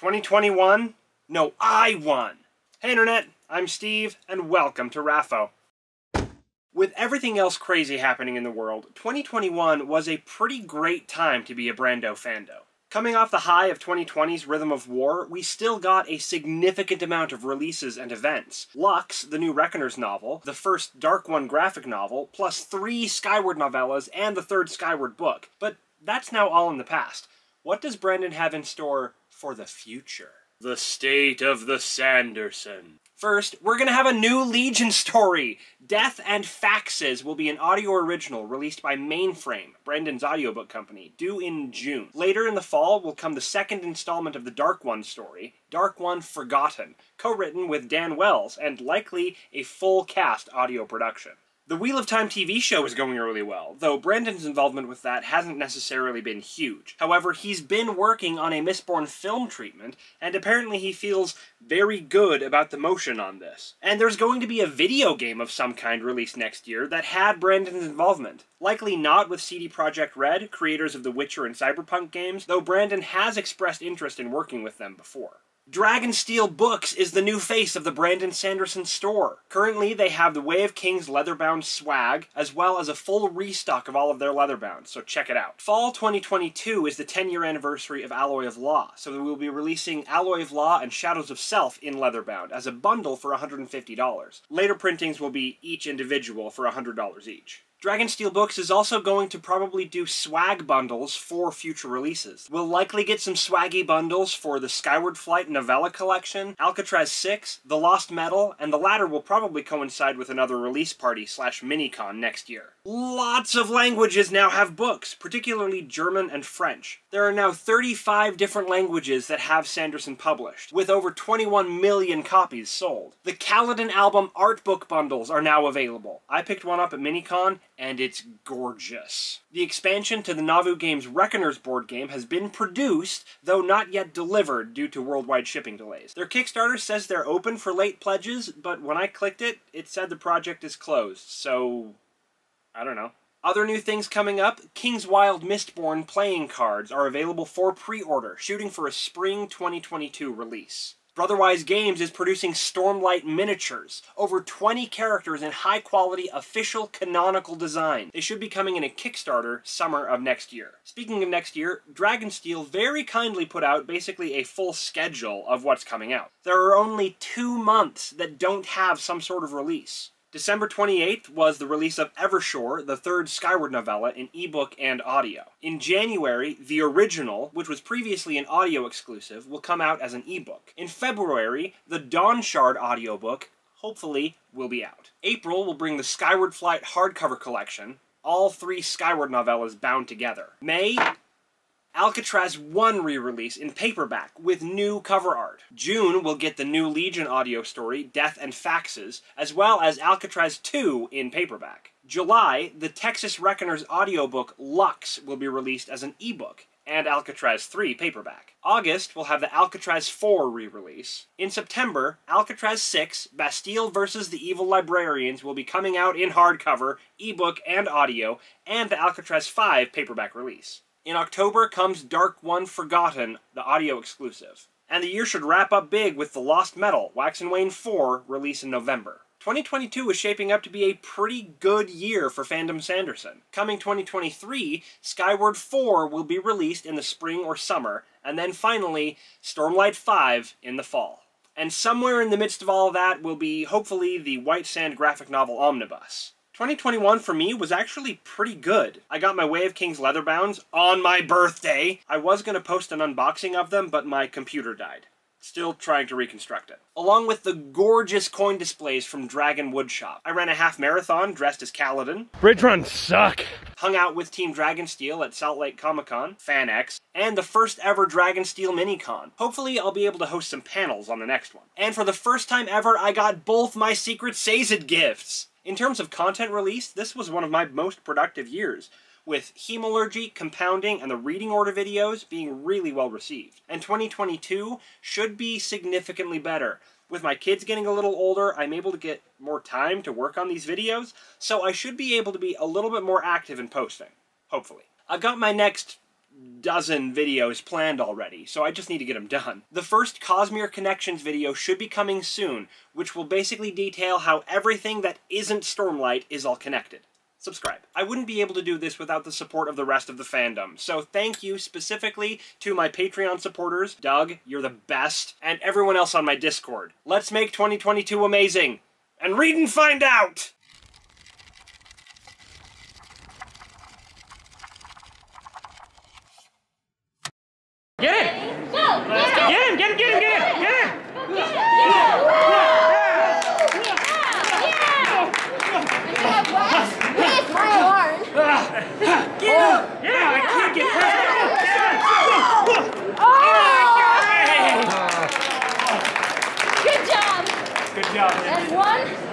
2021? No, I won! Hey Internet, I'm Steve, and welcome to RAFO. With everything else crazy happening in the world, 2021 was a pretty great time to be a Brando fando. Coming off the high of 2020's Rhythm of War, we still got a significant amount of releases and events. Lux, the new Reckoners novel, the first Dark One graphic novel, plus three Skyward novellas and the third Skyward book. But that's now all in the past. What does Brandon have in store for the future? The State of the Sanderson. First, we're gonna have a new Legion story! Death and Faxes will be an audio original released by Mainframe, Brandon's audiobook company, due in June. Later in the fall will come the second installment of the Dark One story, Dark One Forgotten, co-written with Dan Wells, and likely a full cast audio production. The Wheel of Time TV show is going really well, though Brandon's involvement with that hasn't necessarily been huge. However, he's been working on a Mistborn film treatment, and apparently he feels very good about the motion on this. And there's going to be a video game of some kind released next year that had Brandon's involvement. Likely not with CD Projekt Red, creators of the Witcher and Cyberpunk games, though Brandon has expressed interest in working with them before. Dragonsteel Books is the new face of the Brandon Sanderson store. Currently, they have the Way of Kings leatherbound swag, as well as a full restock of all of their leatherbound, so check it out. Fall 2022 is the 10 year anniversary of Alloy of Law, so we will be releasing Alloy of Law and Shadows of Self in leatherbound as a bundle for $150. Later printings will be each individual for $100 each. Dragonsteel Books is also going to probably do swag bundles for future releases. We'll likely get some swaggy bundles for the Skyward Flight novella collection, Alcatraz 6, The Lost Metal, and the latter will probably coincide with another release party slash minicon next year. Lots of languages now have books, particularly German and French. There are now 35 different languages that have Sanderson published, with over 21 million copies sold. The Kaladin album art book bundles are now available. I picked one up at Minicon, and it's gorgeous. The expansion to the Nauvoo Games Reckoners board game has been produced, though not yet delivered due to worldwide shipping delays. Their Kickstarter says they're open for late pledges, but when I clicked it, it said the project is closed, so I don't know. Other new things coming up, King's Wild Mistborn playing cards are available for pre-order, shooting for a spring 2022 release. Brotherwise Games is producing Stormlight miniatures, over 20 characters in high quality official canonical design. They should be coming in a Kickstarter summer of next year. Speaking of next year, Dragonsteel very kindly put out basically a full schedule of what's coming out. There are only two months that don't have some sort of release. December 28th was the release of Evershore, the third Skyward novella in ebook and audio. In January, the original, which was previously an audio exclusive, will come out as an ebook. In February, the Dawnshard audiobook, hopefully, will be out. April will bring the Skyward Flight hardcover collection, all three Skyward novellas bound together. May, Alcatraz 1 re-release in paperback with new cover art. June will get the new Legion audio story, Death and Faxes, as well as Alcatraz 2 in paperback. July, the Texas Reckoners audiobook Lux will be released as an ebook, and Alcatraz 3 paperback. August will have the Alcatraz 4 re-release. In September, Alcatraz 6, Bastille vs. the Evil Librarians will be coming out in hardcover, ebook, and audio, and the Alcatraz 5 paperback release. In October comes Dark One Forgotten, the audio exclusive. And the year should wrap up big with The Lost Metal, Wax and Wayne 4, release in November. 2022 is shaping up to be a pretty good year for Fandom Sanderson. Coming 2023, Skyward 4 will be released in the spring or summer, and then finally, Stormlight 5 in the fall. And somewhere in the midst of all that will be, hopefully, the White Sand graphic novel Omnibus. 2021 for me was actually pretty good. I got my Way of Kings leatherbounds on my birthday. I was going to post an unboxing of them, but my computer died. Still trying to reconstruct it. Along with the gorgeous coin displays from Dragon Woodshop. I ran a half marathon dressed as Kaladin. Bridge runs suck. Hung out with Team Dragonsteel at Salt Lake Comic Con, FanX, and the first ever Dragonsteel Minicon. Hopefully I'll be able to host some panels on the next one. And for the first time ever, I got both my Secret Sazed gifts! In terms of content release, this was one of my most productive years, with Hemalurgy, Compounding, and the Reading Order videos being really well received. And 2022 should be significantly better. With my kids getting a little older, I'm able to get more time to work on these videos, so I should be able to be a little bit more active in posting. Hopefully. I've got my next dozen videos planned already, so I just need to get them done. The first Cosmere Connections video should be coming soon, which will basically detail how everything that isn't Stormlight is all connected subscribe. I wouldn't be able to do this without the support of the rest of the fandom, so thank you specifically to my Patreon supporters. Doug, you're the best, and everyone else on my Discord. Let's make 2022 amazing, and read and find out! Get him, get him, get him, get him, get him. Good job. And one.